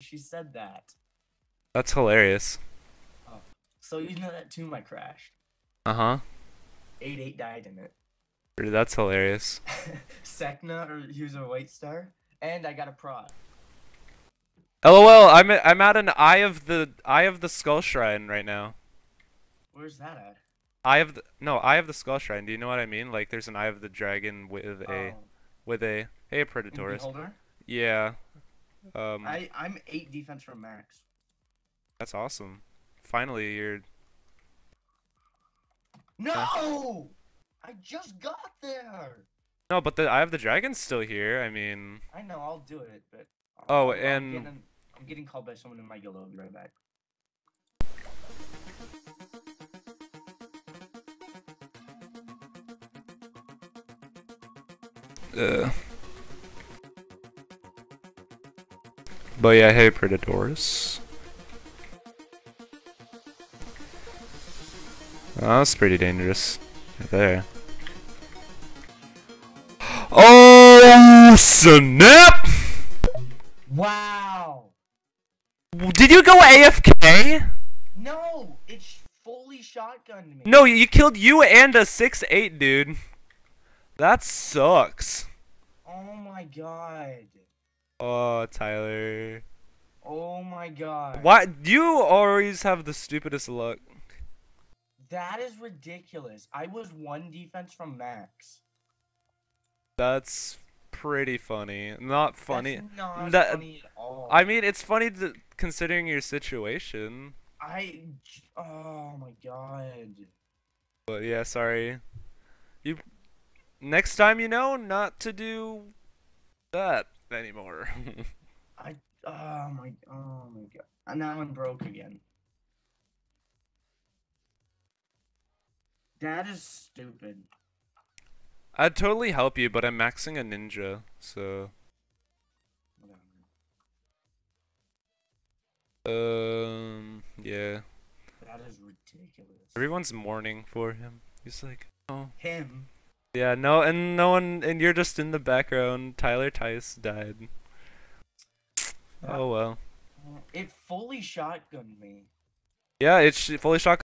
She said that. That's hilarious. So you know that tomb I crashed. Uh huh. Eight eight died in it. Dude, that's hilarious. Sekna, or he was a white star, and I got a prod. LOL, I'm at, I'm at an Eye of the Eye of the Skull Shrine right now. Where's that at? Eye of the no Eye of the Skull Shrine. Do you know what I mean? Like there's an Eye of the Dragon with a Oh, with a hey in Predatorus. Yeah. Um, I I'm eight defense from max. that's awesome. Finally, you're No, I just got there. no, but the Eye of the Dragon's still here. I mean, I know I'll do it, but. Oh, I'm and- getting, I'm getting called by someone in my yellow. I'll be right back. uh. But yeah, hey Predators. Oh, that's pretty dangerous. Right there. Oh snap! Wow. Did you go AFK? No, it's fully shotgunned me. No, you killed you and a 6-8, dude. That sucks. Oh my god. Oh, Tyler. Oh my god. Why you always have the stupidest luck? That is ridiculous. I was one defense from max. That's pretty funny. Not funny. That's not That- funny at all. I mean, it's funny to, considering your situation. I. Oh my god. But yeah, sorry. You next time you know not to do that anymore. I. Oh my. Oh my god. And now I'm broke again. That is stupid. I'd totally help you, but I'm maxing a ninja, so um yeah. That is ridiculous. Everyone's mourning for him. He's like, oh Him. Yeah, no, and no one, and you're just in the background. Tyler Tice died. Oh well. It fully shotgunned me. Yeah, it's sh- fully shot